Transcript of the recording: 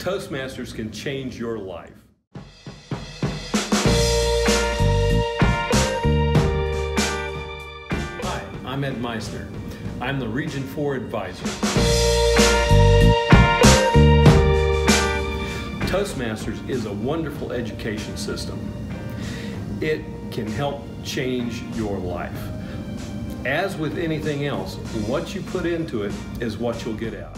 Toastmasters can change your life. Hi, I'm Ed Meissner. I'm the Region 4 advisor. Toastmasters is a wonderful education system. It can help change your life. As with anything else, what you put into it is what you'll get out.